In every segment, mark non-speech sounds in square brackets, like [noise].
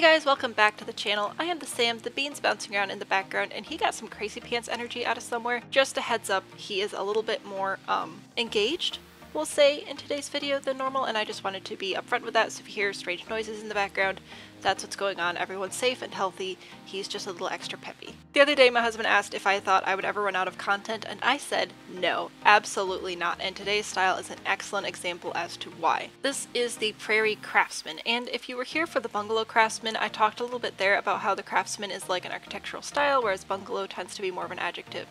Hey guys, welcome back to the channel. I am the SAHM, the bean's bouncing around in the background, and he got some crazy pants energy out of somewhere. Just a heads up, he is a little bit more um, engaged, we'll say, in today's video than normal, and I just wanted to be upfront with that, so if you hear strange noises in the background, that's what's going on. Everyone's safe and healthy. He's just a little extra peppy. The other day, my husband asked if I thought I would ever run out of content, and I said no, absolutely not. And today's style is an excellent example as to why. This is the Prairie Craftsman, and if you were here for the Bungalow Craftsman, I talked a little bit there about how the Craftsman is like an architectural style, whereas Bungalow tends to be more of an adjective.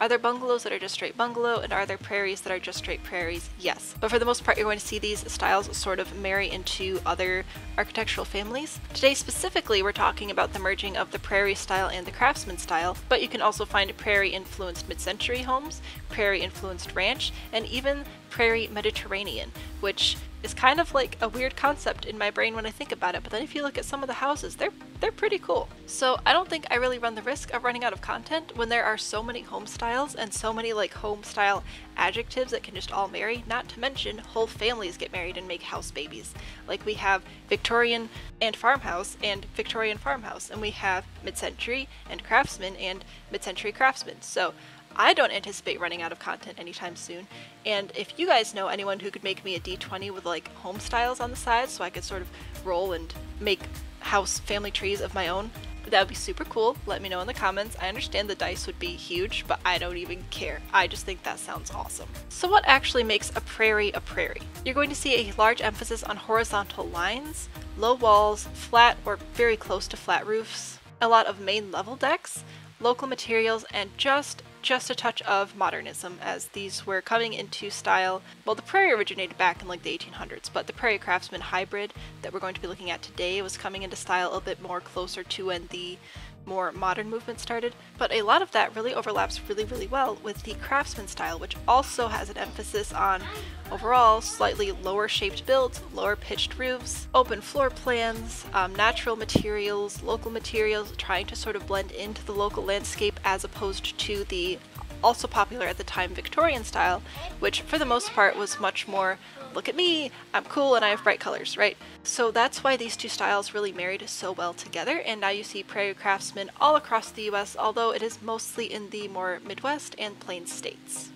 Are there bungalows that are just straight bungalow, and are there prairies that are just straight prairies? Yes. But for the most part, you're going to see these styles sort of marry into other architectural families. Today specifically we're talking about the merging of the prairie style and the craftsman style, but you can also find prairie influenced mid-century homes, prairie influenced ranch, and even prairie Mediterranean, which is kind of like a weird concept in my brain when I think about it, but then if you look at some of the houses, they're they're pretty cool. So I don't think I really run the risk of running out of content when there are so many home styles and so many like home style adjectives that can just all marry, not to mention whole families get married and make house babies. Like we have Victorian and farmhouse and Victorian farmhouse, and we have mid-century and craftsman and mid-century craftsman. So I don't anticipate running out of content anytime soon, and if you guys know anyone who could make me a D20 with like home styles on the side so I could sort of roll and make house family trees of my own, that would be super cool. Let me know in the comments. I understand the dice would be huge, but I don't even care. I just think that sounds awesome. So what actually makes a prairie a prairie? You're going to see a large emphasis on horizontal lines, low walls, flat or very close to flat roofs, a lot of main level decks, local materials, and just just a touch of modernism as these were coming into style. Well, the Prairie originated back in like the 1800s, but the Prairie Craftsman hybrid that we're going to be looking at today was coming into style a bit more closer to when the more modern movement started, but a lot of that really overlaps really, really well with the craftsman style, which also has an emphasis on overall slightly lower shaped builds, lower pitched roofs, open floor plans, um, natural materials, local materials, trying to sort of blend into the local landscape as opposed to the also popular at the time Victorian style, which for the most part was much more look at me, I'm cool and I have bright colors, right? So that's why these two styles really married so well together and now you see prairie craftsmen all across the US, although it is mostly in the more Midwest and Plains states.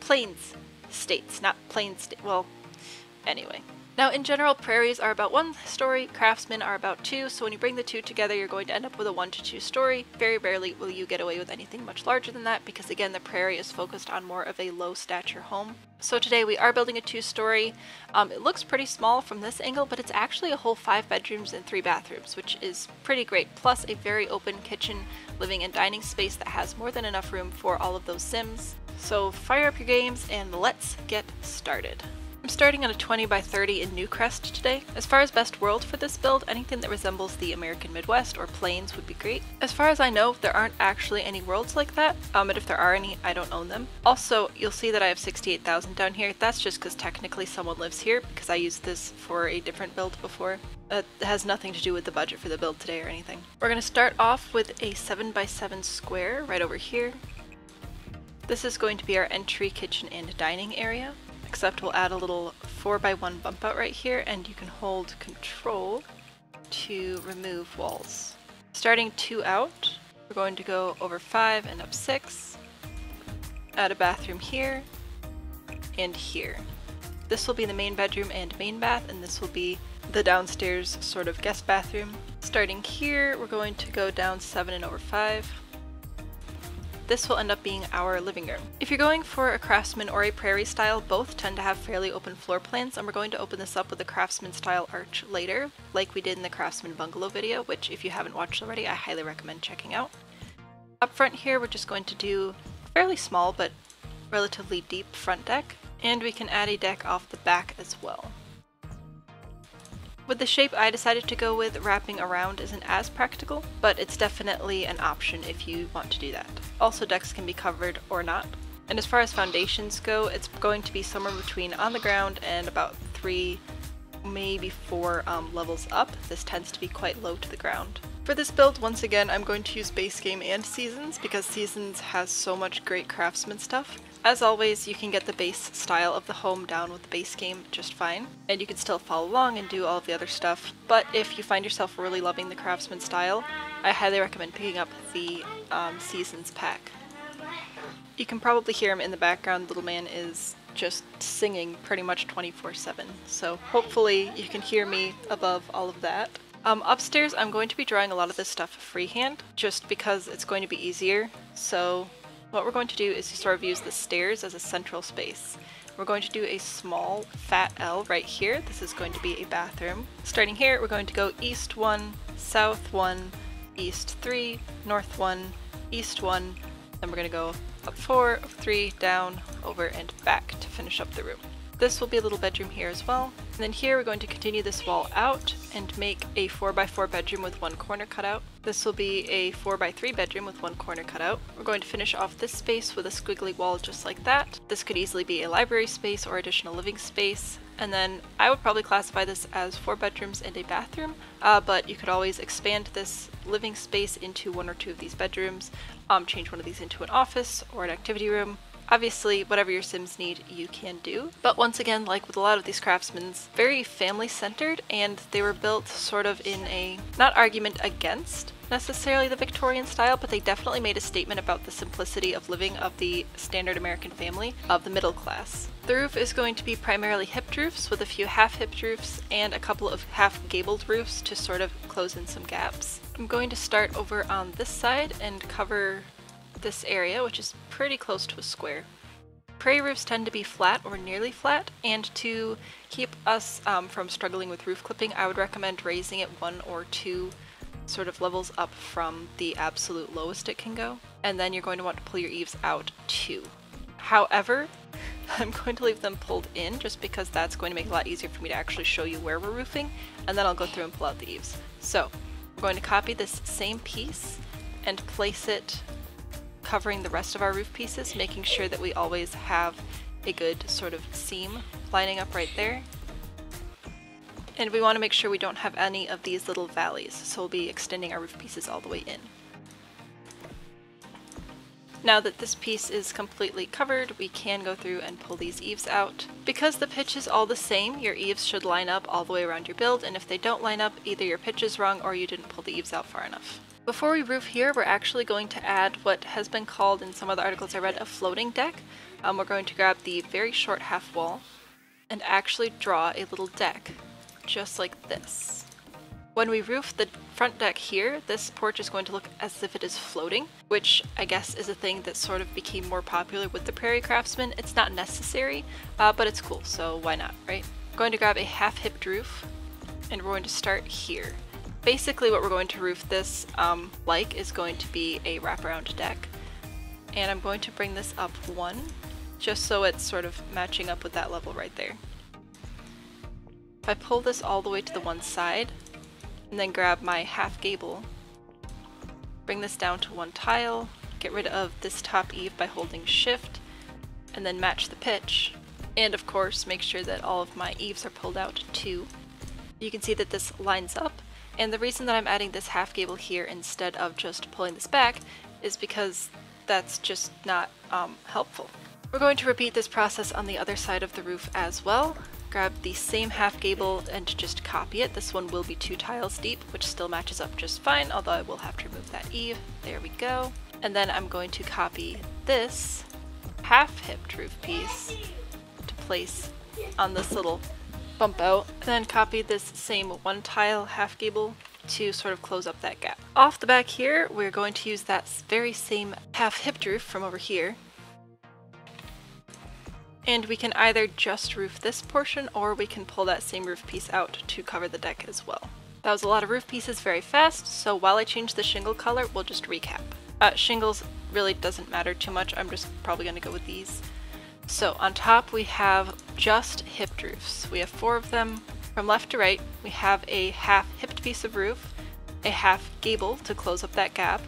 Plains states, not Plains state, well, anyway. Now in general, prairies are about one story, craftsmen are about two, so when you bring the two together you're going to end up with a one to two story. Very rarely will you get away with anything much larger than that because again the prairie is focused on more of a low stature home. So today we are building a two story. Um, it looks pretty small from this angle, but it's actually a whole five bedrooms and three bathrooms, which is pretty great, plus a very open kitchen, living and dining space that has more than enough room for all of those sims. So fire up your games and let's get started. I'm starting on a 20 by 30 in Newcrest today. As far as best world for this build, anything that resembles the American Midwest or Plains would be great. As far as I know, there aren't actually any worlds like that, um, but if there are any, I don't own them. Also, you'll see that I have 68,000 down here. That's just because technically someone lives here because I used this for a different build before. It has nothing to do with the budget for the build today or anything. We're going to start off with a 7 by 7 square right over here. This is going to be our entry kitchen and dining area except we'll add a little 4x1 bump out right here and you can hold control to remove walls. Starting two out, we're going to go over five and up six, add a bathroom here and here. This will be the main bedroom and main bath and this will be the downstairs sort of guest bathroom. Starting here, we're going to go down seven and over five, this will end up being our living room. If you're going for a craftsman or a prairie style, both tend to have fairly open floor plans and we're going to open this up with a craftsman style arch later, like we did in the craftsman bungalow video, which if you haven't watched already, I highly recommend checking out. Up front here, we're just going to do fairly small but relatively deep front deck, and we can add a deck off the back as well. With the shape I decided to go with, wrapping around isn't as practical, but it's definitely an option if you want to do that. Also decks can be covered or not. And as far as foundations go, it's going to be somewhere between on the ground and about three, maybe four um, levels up. This tends to be quite low to the ground. For this build, once again, I'm going to use base game and seasons because seasons has so much great craftsman stuff. As always, you can get the base style of the home down with the base game just fine, and you can still follow along and do all the other stuff, but if you find yourself really loving the craftsman style, I highly recommend picking up the um, seasons pack. You can probably hear him in the background, little man is just singing pretty much 24-7, so hopefully you can hear me above all of that. Um, upstairs, I'm going to be drawing a lot of this stuff freehand, just because it's going to be easier. So what we're going to do is to sort of use the stairs as a central space. We're going to do a small fat L right here. This is going to be a bathroom. Starting here, we're going to go east 1, south 1, east 3, north 1, east 1, then we're going to go up 4, up 3, down, over, and back to finish up the room. This will be a little bedroom here as well. And then here we're going to continue this wall out and make a 4x4 bedroom with one corner cut out. This will be a 4x3 bedroom with one corner cut out. We're going to finish off this space with a squiggly wall just like that. This could easily be a library space or additional living space. And then I would probably classify this as four bedrooms and a bathroom, uh, but you could always expand this living space into one or two of these bedrooms, um, change one of these into an office or an activity room, Obviously, whatever your Sims need, you can do. But once again, like with a lot of these craftsmen's, very family-centered, and they were built sort of in a, not argument against, necessarily the Victorian style, but they definitely made a statement about the simplicity of living of the standard American family of the middle class. The roof is going to be primarily hipped roofs with a few half hipped roofs and a couple of half gabled roofs to sort of close in some gaps. I'm going to start over on this side and cover this area, which is pretty close to a square. Prairie roofs tend to be flat or nearly flat, and to keep us um, from struggling with roof clipping, I would recommend raising it one or two sort of levels up from the absolute lowest it can go. And then you're going to want to pull your eaves out too. However, [laughs] I'm going to leave them pulled in just because that's going to make it a lot easier for me to actually show you where we're roofing, and then I'll go through and pull out the eaves. So, we're going to copy this same piece and place it covering the rest of our roof pieces, making sure that we always have a good sort of seam lining up right there. And we want to make sure we don't have any of these little valleys, so we'll be extending our roof pieces all the way in. Now that this piece is completely covered, we can go through and pull these eaves out. Because the pitch is all the same, your eaves should line up all the way around your build, and if they don't line up, either your pitch is wrong or you didn't pull the eaves out far enough. Before we roof here, we're actually going to add what has been called in some of the articles I read a floating deck. Um, we're going to grab the very short half wall and actually draw a little deck, just like this. When we roof the front deck here, this porch is going to look as if it is floating, which I guess is a thing that sort of became more popular with the Prairie Craftsman. It's not necessary, uh, but it's cool, so why not, right? I'm going to grab a half-hipped roof, and we're going to start here. Basically what we're going to roof this um, like is going to be a wraparound deck. And I'm going to bring this up one, just so it's sort of matching up with that level right there. If I pull this all the way to the one side, and then grab my half gable, bring this down to one tile, get rid of this top eave by holding shift, and then match the pitch. And of course, make sure that all of my eaves are pulled out too. You can see that this lines up, and the reason that I'm adding this half gable here instead of just pulling this back is because that's just not um, helpful. We're going to repeat this process on the other side of the roof as well. Grab the same half gable and just copy it. This one will be two tiles deep, which still matches up just fine, although I will have to remove that eave. There we go. And then I'm going to copy this half-hipped roof piece to place on this little bump out, and then copy this same one tile half gable to sort of close up that gap. Off the back here, we're going to use that very same half hipped roof from over here. And we can either just roof this portion or we can pull that same roof piece out to cover the deck as well. That was a lot of roof pieces very fast, so while I change the shingle color, we'll just recap. Uh, shingles really doesn't matter too much, I'm just probably going to go with these. So on top we have just hipped roofs. We have four of them. From left to right, we have a half hipped piece of roof, a half gable to close up that gap,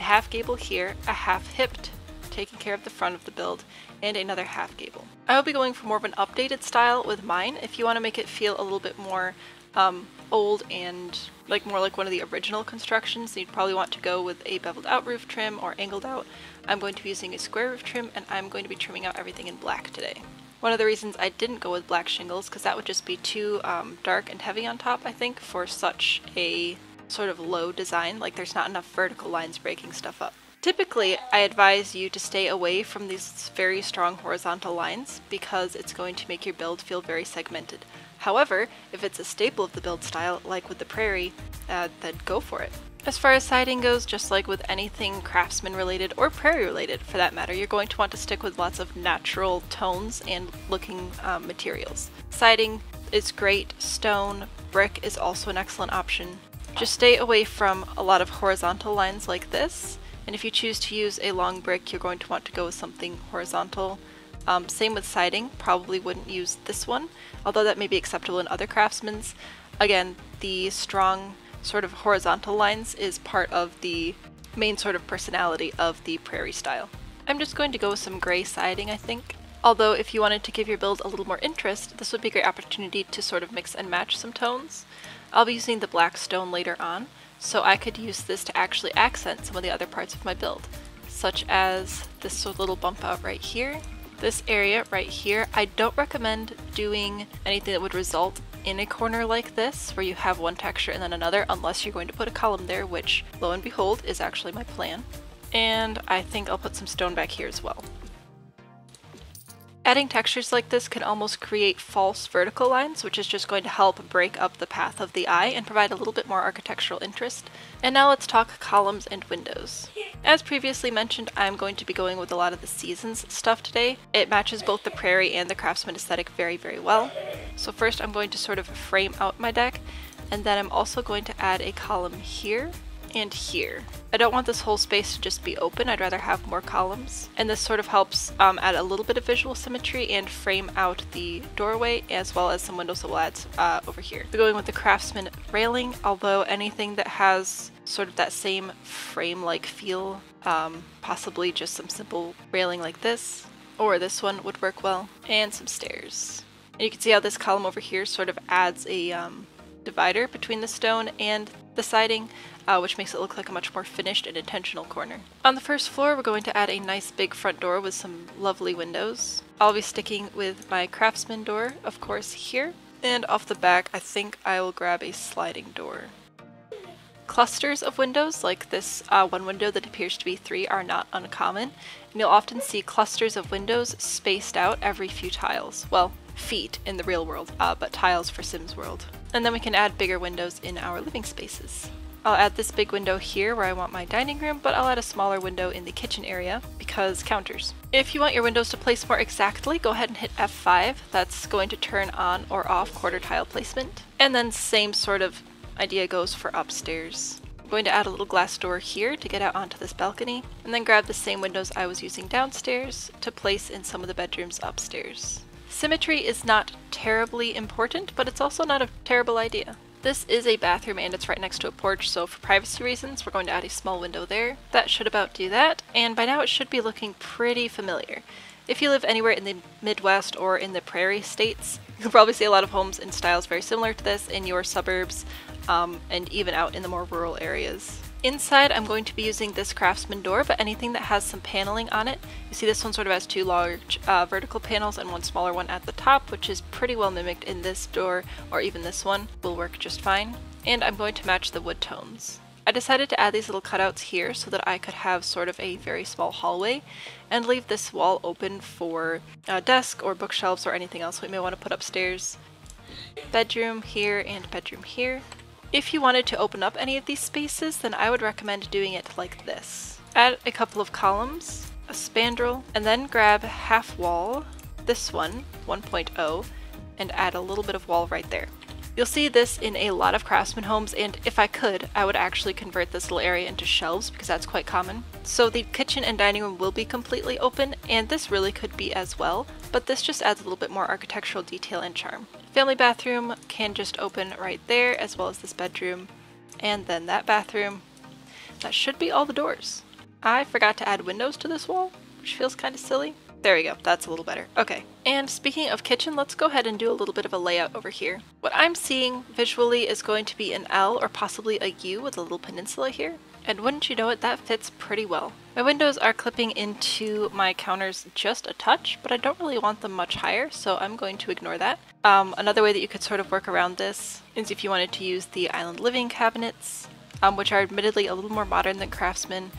a half gable here, a half hipped, taking care of the front of the build, and another half gable. I will be going for more of an updated style with mine. If you want to make it feel a little bit more um, old and like more like one of the original constructions, you'd probably want to go with a beveled out roof trim or angled out. I'm going to be using a square roof trim and I'm going to be trimming out everything in black today. One of the reasons I didn't go with black shingles because that would just be too um, dark and heavy on top, I think, for such a sort of low design. Like there's not enough vertical lines breaking stuff up. Typically, I advise you to stay away from these very strong horizontal lines because it's going to make your build feel very segmented. However, if it's a staple of the build style, like with the Prairie, uh, then go for it. As far as siding goes, just like with anything craftsman related or prairie related for that matter, you're going to want to stick with lots of natural tones and looking um, materials. Siding is great, stone, brick is also an excellent option. Just stay away from a lot of horizontal lines like this, and if you choose to use a long brick, you're going to want to go with something horizontal. Um, same with siding, probably wouldn't use this one, although that may be acceptable in other craftsmen's. Again, the strong sort of horizontal lines is part of the main sort of personality of the prairie style. I'm just going to go with some gray siding, I think. Although if you wanted to give your build a little more interest, this would be a great opportunity to sort of mix and match some tones. I'll be using the black stone later on, so I could use this to actually accent some of the other parts of my build, such as this little bump out right here, this area right here. I don't recommend doing anything that would result in a corner like this, where you have one texture and then another, unless you're going to put a column there, which, lo and behold, is actually my plan. And I think I'll put some stone back here as well. Adding textures like this can almost create false vertical lines, which is just going to help break up the path of the eye and provide a little bit more architectural interest. And now let's talk columns and windows. As previously mentioned, I'm going to be going with a lot of the seasons stuff today. It matches both the prairie and the craftsman aesthetic very, very well. So first I'm going to sort of frame out my deck, and then I'm also going to add a column here and here. I don't want this whole space to just be open, I'd rather have more columns. And this sort of helps um, add a little bit of visual symmetry and frame out the doorway as well as some windows that we'll add uh, over here. We're going with the craftsman railing, although anything that has sort of that same frame-like feel, um, possibly just some simple railing like this, or this one would work well, and some stairs. And you can see how this column over here sort of adds a um, divider between the stone and the siding, uh, which makes it look like a much more finished and intentional corner. On the first floor, we're going to add a nice big front door with some lovely windows. I'll be sticking with my craftsman door, of course, here. And off the back, I think I will grab a sliding door. Clusters of windows, like this uh, one window that appears to be three, are not uncommon, and you'll often see clusters of windows spaced out every few tiles. Well, feet in the real world, uh, but tiles for Sims World. And then we can add bigger windows in our living spaces. I'll add this big window here where I want my dining room, but I'll add a smaller window in the kitchen area because counters. If you want your windows to place more exactly, go ahead and hit F5. That's going to turn on or off quarter tile placement. And then same sort of idea goes for upstairs. I'm going to add a little glass door here to get out onto this balcony, and then grab the same windows I was using downstairs to place in some of the bedrooms upstairs. Symmetry is not terribly important, but it's also not a terrible idea. This is a bathroom and it's right next to a porch, so for privacy reasons, we're going to add a small window there. That should about do that, and by now it should be looking pretty familiar. If you live anywhere in the Midwest or in the prairie states, [laughs] you'll probably see a lot of homes in styles very similar to this in your suburbs um, and even out in the more rural areas. Inside, I'm going to be using this craftsman door, but anything that has some paneling on it. You see this one sort of has two large uh, vertical panels and one smaller one at the top, which is pretty well mimicked in this door, or even this one, will work just fine. And I'm going to match the wood tones. I decided to add these little cutouts here so that I could have sort of a very small hallway and leave this wall open for a desk or bookshelves or anything else we may want to put upstairs. Bedroom here and bedroom here. If you wanted to open up any of these spaces, then I would recommend doing it like this. Add a couple of columns, a spandrel, and then grab half wall, this one, 1.0, and add a little bit of wall right there. You'll see this in a lot of craftsman homes, and if I could, I would actually convert this little area into shelves because that's quite common. So the kitchen and dining room will be completely open, and this really could be as well, but this just adds a little bit more architectural detail and charm. Family bathroom can just open right there, as well as this bedroom, and then that bathroom. That should be all the doors. I forgot to add windows to this wall, which feels kind of silly. There we go, that's a little better. Okay, and speaking of kitchen, let's go ahead and do a little bit of a layout over here. What I'm seeing visually is going to be an L or possibly a U with a little peninsula here. And wouldn't you know it, that fits pretty well. My windows are clipping into my counters just a touch, but I don't really want them much higher, so I'm going to ignore that. Um, another way that you could sort of work around this is if you wanted to use the island living cabinets, um, which are admittedly a little more modern than Craftsman,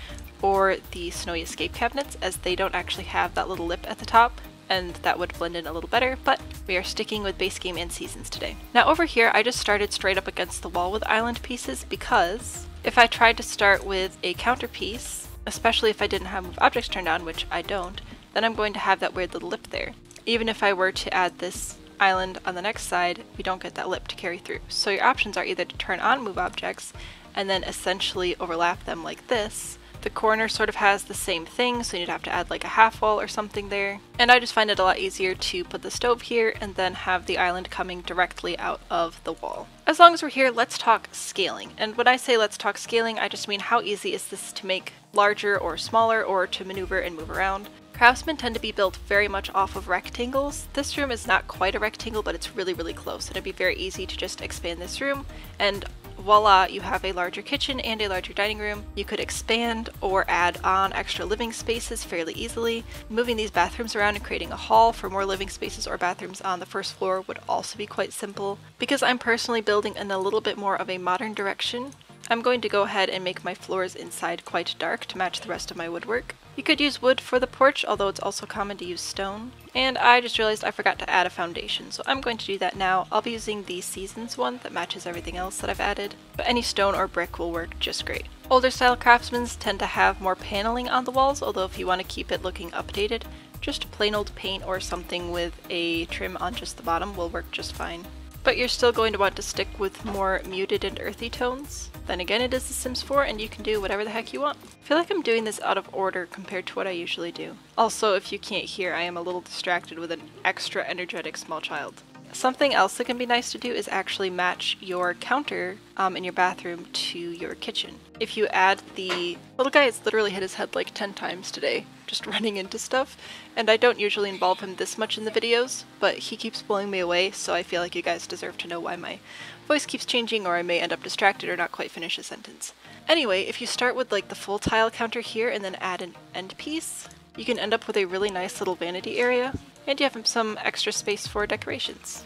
or the Snowy Escape cabinets, as they don't actually have that little lip at the top, and that would blend in a little better, but we are sticking with base game and seasons today. Now over here, I just started straight up against the wall with island pieces because if I tried to start with a counter piece, especially if I didn't have move objects turned on, which I don't, then I'm going to have that weird little lip there. Even if I were to add this island on the next side, we don't get that lip to carry through. So your options are either to turn on move objects and then essentially overlap them like this, the corner sort of has the same thing, so you'd have to add like a half wall or something there. And I just find it a lot easier to put the stove here and then have the island coming directly out of the wall. As long as we're here, let's talk scaling. And when I say let's talk scaling, I just mean how easy is this to make larger or smaller or to maneuver and move around. Craftsmen tend to be built very much off of rectangles. This room is not quite a rectangle, but it's really, really close. And it'd be very easy to just expand this room and voila, you have a larger kitchen and a larger dining room. You could expand or add on extra living spaces fairly easily. Moving these bathrooms around and creating a hall for more living spaces or bathrooms on the first floor would also be quite simple. Because I'm personally building in a little bit more of a modern direction, I'm going to go ahead and make my floors inside quite dark to match the rest of my woodwork. You could use wood for the porch, although it's also common to use stone. And I just realized I forgot to add a foundation, so I'm going to do that now. I'll be using the Seasons one that matches everything else that I've added, but any stone or brick will work just great. Older style craftsmen tend to have more paneling on the walls, although if you want to keep it looking updated, just plain old paint or something with a trim on just the bottom will work just fine. But you're still going to want to stick with more muted and earthy tones. Then again, it is The Sims 4 and you can do whatever the heck you want. I feel like I'm doing this out of order compared to what I usually do. Also, if you can't hear, I am a little distracted with an extra energetic small child. Something else that can be nice to do is actually match your counter um, in your bathroom to your kitchen. If you add the little guy has literally hit his head like 10 times today, just [laughs] running into stuff, and I don't usually involve him this much in the videos, but he keeps blowing me away, so I feel like you guys deserve to know why my voice keeps changing or I may end up distracted or not quite finish a sentence. Anyway, if you start with like the full tile counter here and then add an end piece, you can end up with a really nice little vanity area and you have some extra space for decorations.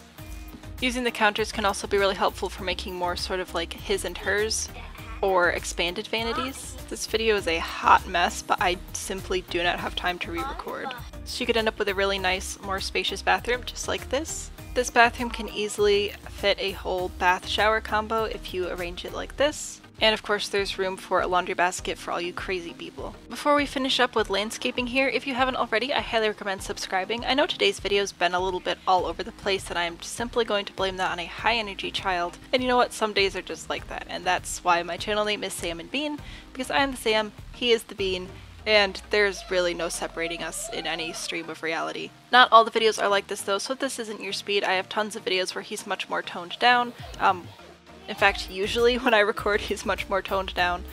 Using the counters can also be really helpful for making more sort of like his and hers or expanded vanities. This video is a hot mess, but I simply do not have time to re-record. So you could end up with a really nice, more spacious bathroom, just like this. This bathroom can easily fit a whole bath shower combo if you arrange it like this. And of course there's room for a laundry basket for all you crazy people. Before we finish up with landscaping here, if you haven't already, I highly recommend subscribing. I know today's video's been a little bit all over the place and I am simply going to blame that on a high energy child. And you know what, some days are just like that. And that's why my channel name is Sahm and Bean, because I am the SAHM, he is the Bean, and there's really no separating us in any stream of reality. Not all the videos are like this though, so if this isn't your speed. I have tons of videos where he's much more toned down, um, in fact, usually when I record he's much more toned down.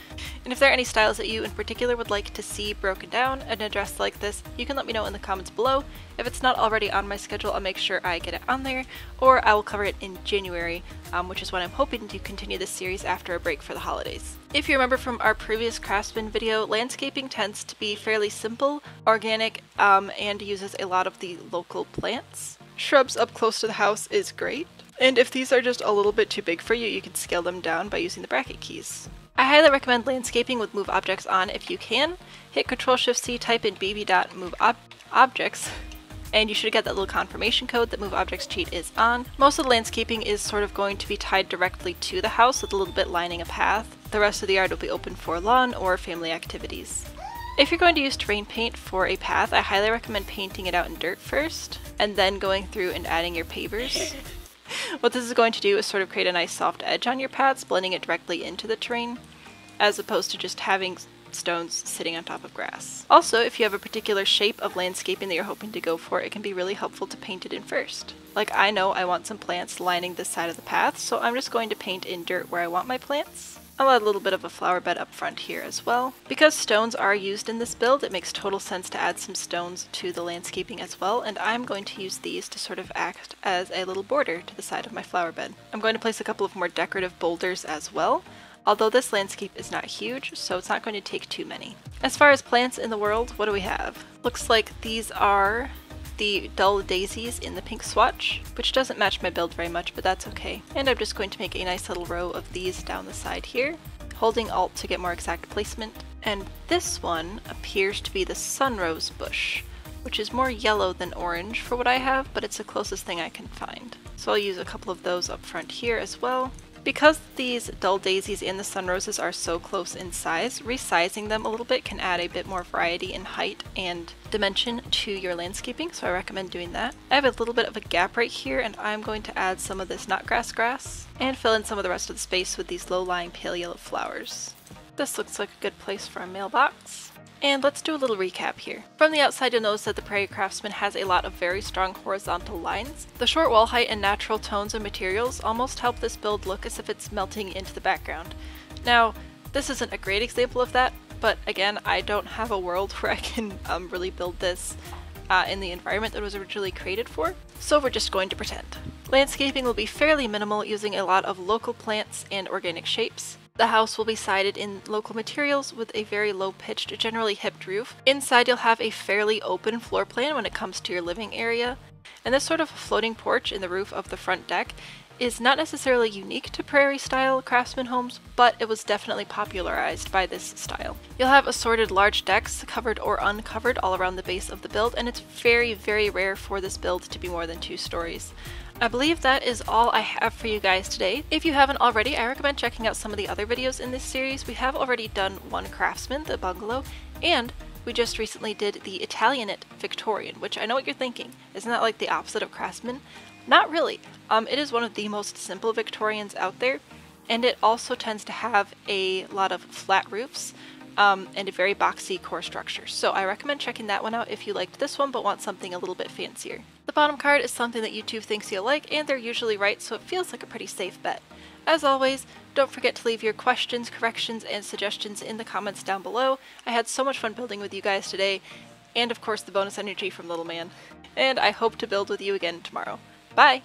And if there are any styles that you in particular would like to see broken down and addressed like this, you can let me know in the comments below. If it's not already on my schedule, I'll make sure I get it on there, or I will cover it in January, um, which is when I'm hoping to continue this series after a break for the holidays. If you remember from our previous Craftsman video, landscaping tends to be fairly simple, organic, um, and uses a lot of the local plants. Shrubs up close to the house is great, and if these are just a little bit too big for you, you can scale them down by using the bracket keys. I highly recommend landscaping with move objects on if you can. Hit Ctrl Shift C, type in bb.move ob objects, and you should get that little confirmation code that move objects cheat is on. Most of the landscaping is sort of going to be tied directly to the house with a little bit lining a path. The rest of the yard will be open for lawn or family activities. If you're going to use terrain paint for a path, I highly recommend painting it out in dirt first, and then going through and adding your pavers. [laughs] what this is going to do is sort of create a nice soft edge on your paths, blending it directly into the terrain, as opposed to just having stones sitting on top of grass. Also, if you have a particular shape of landscaping that you're hoping to go for, it can be really helpful to paint it in first. Like I know I want some plants lining this side of the path, so I'm just going to paint in dirt where I want my plants. I'll add a little bit of a flower bed up front here as well. Because stones are used in this build, it makes total sense to add some stones to the landscaping as well, and I'm going to use these to sort of act as a little border to the side of my flower bed. I'm going to place a couple of more decorative boulders as well, although this landscape is not huge, so it's not going to take too many. As far as plants in the world, what do we have? Looks like these are the dull daisies in the pink swatch, which doesn't match my build very much, but that's okay. And I'm just going to make a nice little row of these down the side here, holding alt to get more exact placement. And this one appears to be the sunrose bush, which is more yellow than orange for what I have, but it's the closest thing I can find. So I'll use a couple of those up front here as well. Because these dull daisies and the sunroses are so close in size, resizing them a little bit can add a bit more variety in height and dimension to your landscaping, so I recommend doing that. I have a little bit of a gap right here and I'm going to add some of this knotgrass grass and fill in some of the rest of the space with these low-lying pale yellow flowers. This looks like a good place for a mailbox. And let's do a little recap here. From the outside you'll notice that the Prairie Craftsman has a lot of very strong horizontal lines. The short wall height and natural tones and materials almost help this build look as if it's melting into the background. Now, this isn't a great example of that, but again, I don't have a world [laughs] where I can um, really build this uh, in the environment that was originally created for, so we're just going to pretend. Landscaping will be fairly minimal using a lot of local plants and organic shapes. The house will be sided in local materials with a very low-pitched, generally hipped roof. Inside you'll have a fairly open floor plan when it comes to your living area. And this sort of floating porch in the roof of the front deck is not necessarily unique to prairie style craftsman homes, but it was definitely popularized by this style. You'll have assorted large decks, covered or uncovered, all around the base of the build, and it's very, very rare for this build to be more than two stories. I believe that is all I have for you guys today. If you haven't already, I recommend checking out some of the other videos in this series. We have already done one craftsman, the bungalow, and we just recently did the Italianate Victorian, which I know what you're thinking. Isn't that like the opposite of craftsman? Not really. Um, it is one of the most simple Victorians out there, and it also tends to have a lot of flat roofs, um, and a very boxy core structure. So I recommend checking that one out if you liked this one but want something a little bit fancier. Bottom card is something that YouTube thinks you'll like and they're usually right so it feels like a pretty safe bet. As always, don't forget to leave your questions, corrections, and suggestions in the comments down below. I had so much fun building with you guys today, and of course the bonus energy from Little Man. And I hope to build with you again tomorrow. Bye!